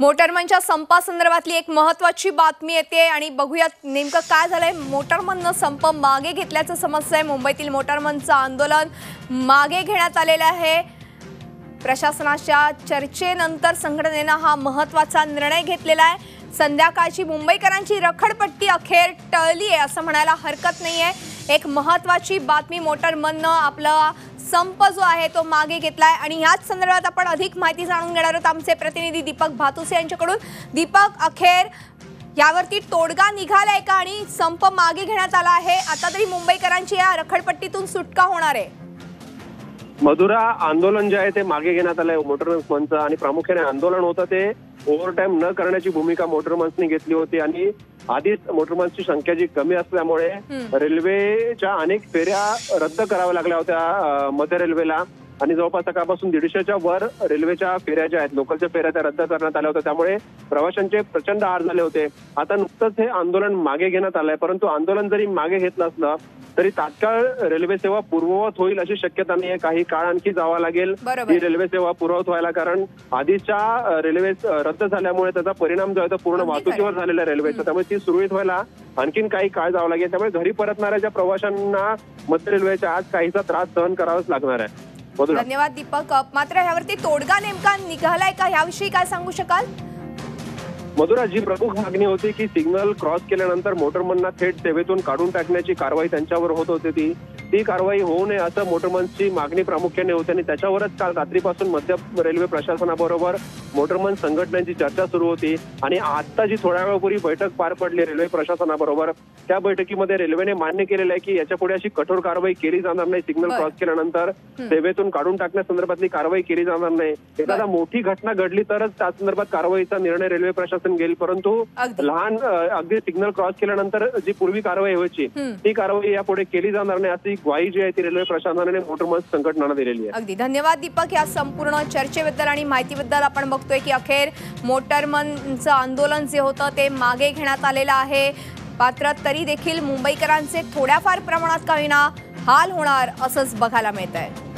मोटरमनच्या संपासंदर्भातली एक महत्वाची बातमी येते आणि बघूयात नेमकं काय झालंय. मोटरमननं संप मागे घेतल्याचं समजतंय. मुंबईतील मोटरमनचं आंदोलन मागे घेण्यात आलेलं आहे. प्रशासनाच्या चर्चेनंतर संघटनेनं हा महत्त्वाचा निर्णय घेतलेला आहे. संध्याकाळची मुंबईकरांची रखडपट्टी अखेर टळली आहे असं म्हणायला हरकत नाही आहे एक महत्वाची बातमी मोटरमननं आपला संप जो आहे तो मागे घेतलाय आणि याच संदर्भात आपण अधिक माहिती जाणून घेणार आहोत. आमचे प्रतिनिधी दीपक भातुसे यांच्याकडून. दीपक अखेर यावरती तोडगा निघालाय का आणि संप मागे घेण्यात आला आहे? आता तरी मुंबईकरांची या रखडपट्टीतून सुटका होणार आहे. मधुरा आंदोलन जे आहे ते मागे घेण्यात आलंय मोटर मंचचं आणि प्रामुख्याने आंदोलन होतं ते ओव्हरटाईम न करण्याची भूमिका मोटरमन्सनी घेतली होती आणि आधीच मोटर मंचची संख्या जी कमी असल्यामुळे रेल्वेच्या अनेक फेऱ्या रद्द कराव्या लागल्या होत्या मध्य रेल्वेला. आणि जवळपास सकाळपासून दीडशेच्या वर रेल्वेच्या फेऱ्या ज्या आहेत लोकलच्या फेऱ्या त्या रद्द करण्यात आल्या होत्या. त्यामुळे प्रवाशांचे प्रचंड हार झाले होते. आता नुकतंच हे आंदोलन मागे घेण्यात आलंय परंतु आंदोलन जरी मागे घेतलं असलं तरी तात्काळ रेल्वे सेवा पूर्ववत होईल अशी शक्यता नाही काही काळ आणखी जावा लागेल. ही रेल्वे सेवा पूर्ववत व्हायला कारण आधीच्या रेल्वे रद्द झाल्यामुळे त्याचा परिणाम जो आहे तो पूर्ण वाहतुकीवर झालेला रेल्वेचा. त्यामुळे ती सुरळीत व्हायला आणखीन काही काळ जावं लागेल. त्यामुळे घरी परतणाऱ्या ज्या प्रवाशांना मध्य रेल्वेच्या आज काहीसा त्रास सहन करावाच लागणार आहे. धन्यवाद दीपक. मात्र ह्यावरती तोडगा नेमका निघालाय का? याविषयी काय सांगू शकाल? मधुरा जी प्रमुख मागणी होती की सिग्नल क्रॉस केल्यानंतर मोटरमनना थेट सेवेतून काढून टाकण्याची कारवाई त्यांच्यावर होत होती ती. ती कारवाई होऊ नये असं मोटरमनची मागणी प्रामुख्याने होती आणि त्याच्यावरच काल रात्रीपासून मध्य रेल्वे प्रशासनाबरोबर मोटरमन संघटनांची चर्चा सुरू होती आणि आता जी थोड्या वेळापूर्वी बैठक पार पडली रेल्वे प्रशासनाबरोबर त्या बैठकीमध्ये रेल्वेने मान्य केलेलं आहे की याच्यापुढे अशी कठोर कारवाई केली जाणार नाही सिग्नल. क्रॉस केल्यानंतर सेवेतून काढून टाकण्यासंदर्भातली कारवाई केली जाणार नाही एखादा मोठी घटना घडली तरच त्या संदर्भात कारवाईचा निर्णय रेल्वे प्रशासन घेईल परंतु. लहान अगदी सिग्नल क्रॉस केल्यानंतर जी पूर्वी कारवाई व्हायची. ती कारवाई यापुढे केली जाणार नाही अशी ग्वाही जी आहे ती रेल्वे प्रशासनाने मोटरमन संघटनांना दिलेली आहे. अगदी. धन्यवाद दीपक. या संपूर्ण चर्चेबद्दल आणि माहितीबद्दल आपण बघतोय की अखेर मोटरमनचं आंदोलन जे होतं ते मागे घेण्यात आलेलं आहे. मात्र तरी देखील मुंबईकरांचे थोड्याफार प्रमाणात काही ना हाल होणार असंच बघायला मिळत आहे